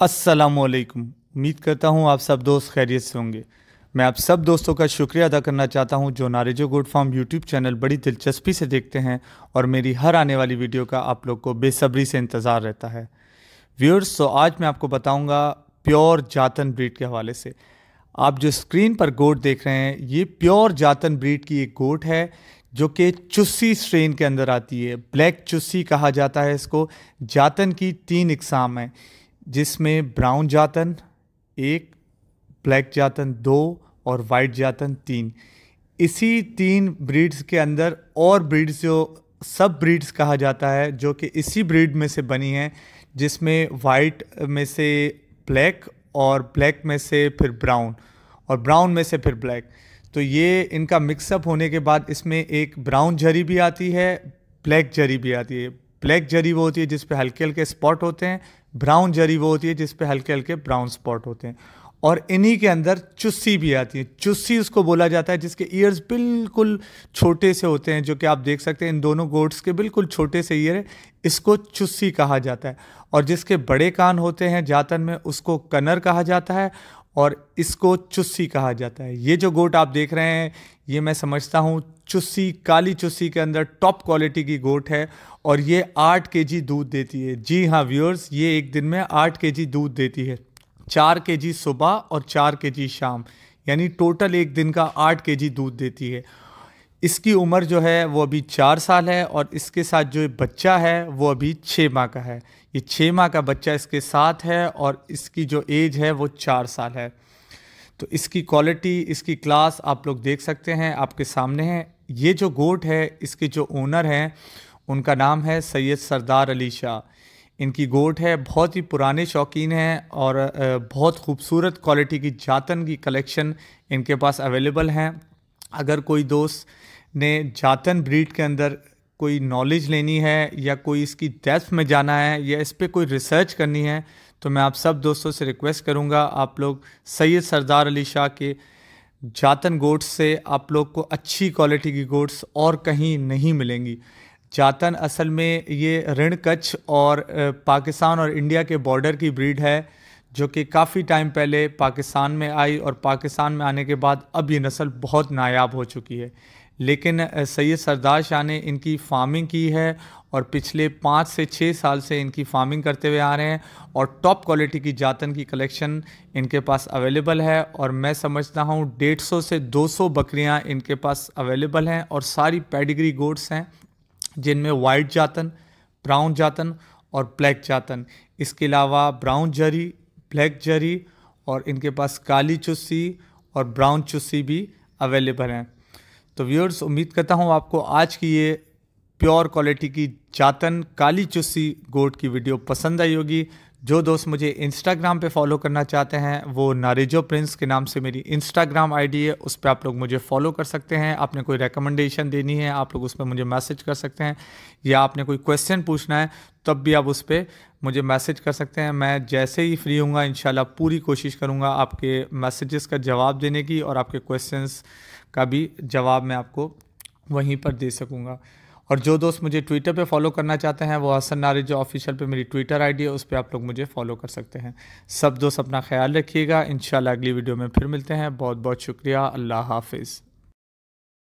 असलकुम उम्मीद करता हूँ आप सब दोस्त खैरियत से होंगे। मैं आप सब दोस्तों का शुक्रिया अदा करना चाहता हूँ जो नारेजो गुड फार्म यूट्यूब चैनल बड़ी दिलचस्पी से देखते हैं और मेरी हर आने वाली वीडियो का आप लोग को बेसब्री से इंतज़ार रहता है। व्यूअर्स तो आज मैं आपको बताऊँगा प्योर जातन ब्रीड के हवाले से। आप जो स्क्रीन पर गोट देख रहे हैं, ये प्योर जातन ब्रीड की एक गोट है जो कि चुस्सी स्ट्रेन के अंदर आती है। ब्लैक चुस्सी कहा जाता है इसको। जातन की तीन इकसाम हैं। जिसमें ब्राउन जातन एक, ब्लैक जातन दो और वाइट जातन तीन। इसी तीन ब्रीड्स के अंदर और ब्रीड्स जो, सब ब्रीड्स कहा जाता है, जो कि इसी ब्रीड में से बनी हैं, जिसमें वाइट में से ब्लैक और ब्लैक में से फिर ब्राउन और ब्राउन में से फिर ब्लैक। तो ये इनका मिक्सअप होने के बाद इसमें एक ब्राउन जरी भी आती है, ब्लैक जरी भी आती है। ब्लैक जरी वो होती है जिस पे हल्के हल्के स्पॉट होते हैं, ब्राउन जरी वो होती है जिस पे हल्के हल्के ब्राउन स्पॉट होते हैं। और इन्हीं के अंदर चुस्सी भी आती है। चुस्सी उसको बोला जाता है जिसके ईयर्स बिल्कुल छोटे से होते हैं, जो कि आप देख सकते हैं, इन दोनों गोड्स के बिल्कुल छोटे से ईयर है। इसको चुस्सी कहा जाता है। और जिसके बड़े कान होते हैं, जातन में उसको कनर कहा जाता है। और इसको चुस्सी कहा जाता है। ये जो गोट आप देख रहे हैं, ये मैं समझता हूँ, चुस्सी, काली चुस्सी के अंदर टॉप क्वालिटी की गोट है और ये आठ के जी दूध देती है। जी हाँ व्यूअर्स ये एक दिन में आठ के जी दूध देती है। चार के जी सुबह और चार के जी शाम, यानी टोटल एक दिन का आठ के जी दूध देती है। इसकी उम्र जो है वो अभी चार साल है और इसके साथ जो बच्चा है वो अभी छः माह का है। ये छः माह का बच्चा इसके साथ है और इसकी जो एज है वो चार साल है। तो इसकी क्वालिटी, इसकी क्लास आप लोग देख सकते हैं, आपके सामने है। ये जो गोट है, इसके जो ओनर हैं, उनका नाम है सैयद सरदार अली शाह। इनकी गोट है, बहुत ही पुराने शौकीन हैं और बहुत खूबसूरत क्वालिटी की जातन की कलेक्शन इनके पास अवेलेबल हैं। अगर कोई दोस्त ने जातन ब्रीड के अंदर कोई नॉलेज लेनी है या कोई इसकी डेप्थ में जाना है या इस पर कोई रिसर्च करनी है तो मैं आप सब दोस्तों से रिक्वेस्ट करूँगा आप लोग सैयद सरदार अली शाह के जातन गोट्स से आप लोग को अच्छी क्वालिटी की गोट्स और कहीं नहीं मिलेंगी। जातन असल में ये ऋण कच्छ और पाकिस्तान और इंडिया के बॉर्डर की ब्रीड है। जो कि काफ़ी टाइम पहले पाकिस्तान में आई और पाकिस्तान में आने के बाद अब ये नस्ल बहुत नायाब हो चुकी है। लेकिन सैयद सरदार शाह ने इनकी फ़ार्मिंग की है और पिछले पाँच से छः साल से इनकी फ़ार्मिंग करते हुए आ रहे हैं और टॉप क्वालिटी की जातन की कलेक्शन इनके पास अवेलेबल है और मैं समझता हूँ डेढ़ सौ से दो सौ बकरियाँ इनके पास अवेलेबल हैं और सारी पेडिग्री गोड्स हैं, जिनमें वाइट जातन, ब्राउन जातन और ब्लैक जातन। इसके अलावा ब्राउन जरी ब्लैक जरी और इनके पास काली चुस्सी और ब्राउन चुस्सी भी अवेलेबल हैं। तो व्यूअर्स, उम्मीद करता हूँ आपको आज की ये प्योर क्वालिटी की जातन काली चुस्सी गोट की वीडियो पसंद आई होगी। जो दोस्त मुझे इंस्टाग्राम पे फॉलो करना चाहते हैं, वो नारेजो प्रिंस के नाम से मेरी इंस्टाग्राम आईडी है, उस पर आप लोग मुझे फॉलो कर सकते हैं। आपने कोई रिकमेंडेशन देनी है, आप लोग उस पर मुझे मैसेज कर सकते हैं, या आपने कोई क्वेश्चन पूछना है, तब भी आप उस पर मुझे मैसेज कर सकते हैं। मैं जैसे ही फ्री हूँ इन पूरी कोशिश करूँगा आपके मैसेजेस का जवाब देने की और आपके क्वेश्चन का भी जवाब मैं आपको वहीं पर दे सकूँगा। और जो दोस्त मुझे ट्विटर पे फॉलो करना चाहते हैं, वो हसन नारी जो ऑफिशियल पे मेरी ट्विटर आईडी है, उस पर आप लोग मुझे फॉलो कर सकते हैं। सब दोस्त अपना ख्याल रखिएगा। इन अगली वीडियो में फिर मिलते हैं। बहुत बहुत शुक्रिया। अल्लाह हाफिज़।